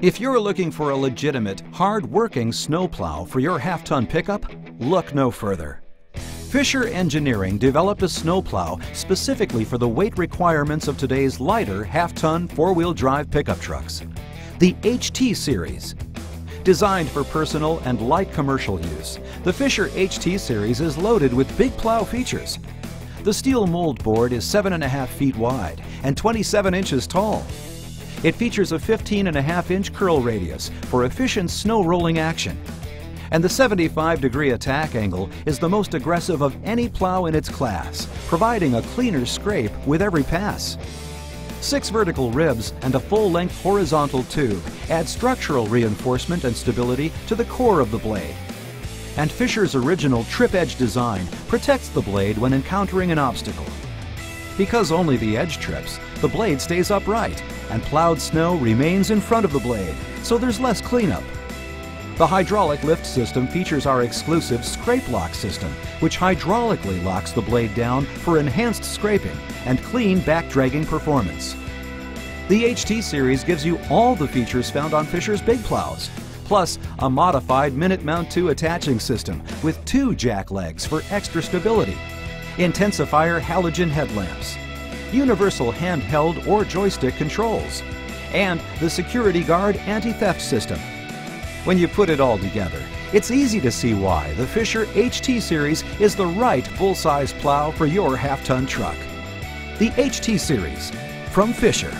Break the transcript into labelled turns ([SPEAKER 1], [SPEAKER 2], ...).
[SPEAKER 1] If you're looking for a legitimate, hard-working snowplow for your half-ton pickup, look no further. Fisher Engineering developed a snowplow specifically for the weight requirements of today's lighter half-ton four-wheel drive pickup trucks. The HT Series. Designed for personal and light commercial use, the Fisher HT Series is loaded with big plow features. The steel mold board is 7.5 feet wide and 27 inches tall. It features a 15.5 inch curl radius for efficient snow rolling action. And the 75 degree attack angle is the most aggressive of any plow in its class, providing a cleaner scrape with every pass. Six vertical ribs and a full-length horizontal tube add structural reinforcement and stability to the core of the blade. And Fisher's original trip edge design protects the blade when encountering an obstacle. Because only the edge trips, the blade stays upright and plowed snow remains in front of the blade, so there's less cleanup. The hydraulic lift system features our exclusive Scrape Lock system, which hydraulically locks the blade down for enhanced scraping and clean back dragging performance. The HT series gives you all the features found on Fisher's big plows, plus a modified Minute Mount 2 attaching system with two jack legs for extra stability, INTENSIFIRE halogen headlamps, universal handheld or joystick controls, and the Security Guard anti-theft system. When you put it all together, it's easy to see why the Fisher HT Series is the right full-size plow for your half-ton truck. The HT Series from Fisher.